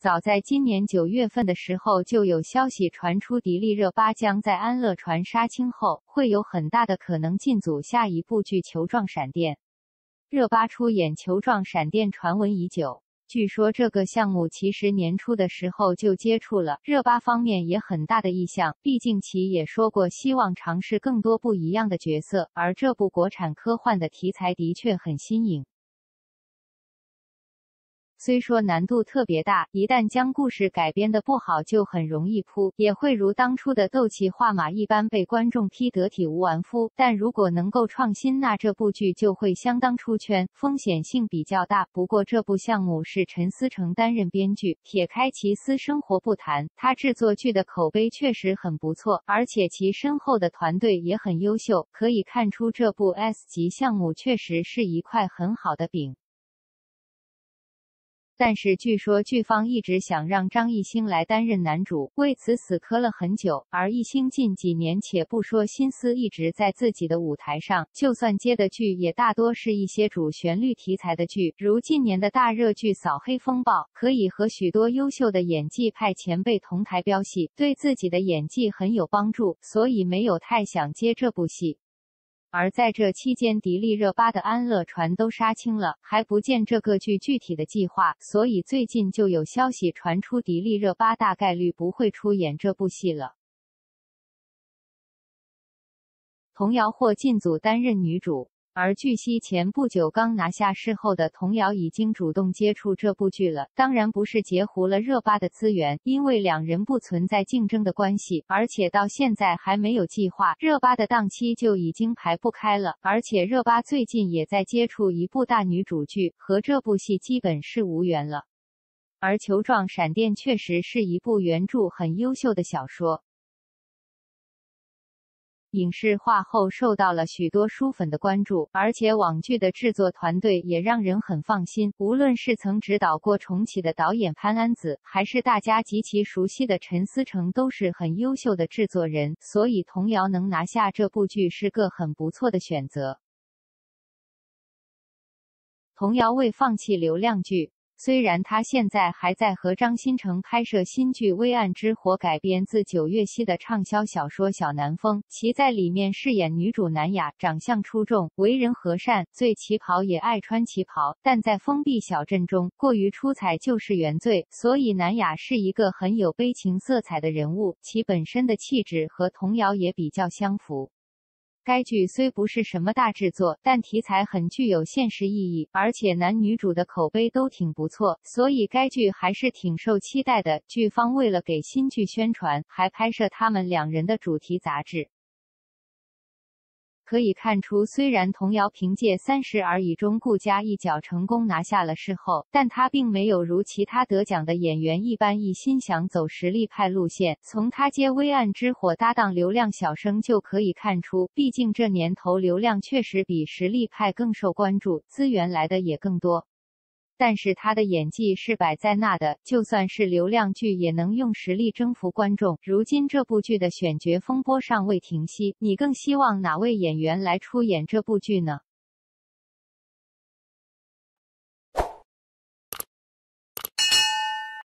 早在今年九月份的时候，就有消息传出，迪丽热巴将在安乐传杀青后，会有很大的可能进组下一部剧《球状闪电》。热巴出演《球状闪电》传闻已久。据说这个项目其实年初的时候就接触了，热巴方面也很大的意向，毕竟其也说过希望尝试更多不一样的角色，而这部国产科幻的题材的确很新颖。虽说难度特别大，一旦将故事改编的不好，就很容易扑，也会如当初的斗气画马一般被观众批得体无完肤。但如果能够创新，那这部剧就会相当出圈，风险性比较大。不过这部项目是陈思诚担任编剧，撇开其私生活不谈，他制作剧的口碑确实很不错，而且其身后的团队也很优秀，可以看出这部 S 级项目确实是一块很好的饼。但是据说剧方一直想让张艺兴来担任男主，为此死磕了很久。而艺兴近几年，且不说心思一直在自己的舞台上，就算接的剧也大多是一些主旋律题材的剧，如近年的大热剧《扫黑风暴》，可以和许多优秀的演技派前辈同台飙戏，对自己的演技很有帮助，所以没有太想接这部戏。而在这期间，迪丽热巴的安乐传都杀青了，还不见这个剧具体的计划，所以最近就有消息传出，迪丽热巴大概率不会出演这部戏了。童瑶或进组担任女主。而据悉，前不久刚拿下视后的童瑶已经主动接触这部剧了。当然不是截胡了热巴的资源，因为两人不存在竞争的关系，而且到现在还没有计划，热巴的档期就已经排不开了。而且热巴最近也在接触一部大女主剧，和这部戏基本是无缘了。而《球状闪电》确实是一部原著很优秀的小说。影视化后受到了许多书粉的关注，而且网剧的制作团队也让人很放心。无论是曾指导过重启的导演潘安子，还是大家极其熟悉的陈思诚，都是很优秀的制作人。所以童谣能拿下这部剧是个很不错的选择。童谣未放弃流量剧。虽然他现在还在和张新成拍摄新剧《微暗之火》，改编自九月溪的畅销小说《小南风》，其在里面饰演女主南雅，长相出众，为人和善，最旗袍也爱穿旗袍，但在封闭小镇中过于出彩就是原罪，所以南雅是一个很有悲情色彩的人物，其本身的气质和童谣也比较相符。该剧虽不是什么大制作，但题材很具有现实意义，而且男女主的口碑都挺不错，所以该剧还是挺受期待的。剧方为了给新剧宣传，还拍摄他们两人的主题杂志。可以看出，虽然童谣凭借《三十而已》中顾佳一角成功拿下了视后，但她并没有如其他得奖的演员一般一心想走实力派路线。从她接《微暗之火》搭档流量小生就可以看出，毕竟这年头流量确实比实力派更受关注，资源来的也更多。但是他的演技是摆在那的，就算是流量剧也能用实力征服观众。如今这部剧的选角风波尚未停息，你更希望哪位演员来出演这部剧呢？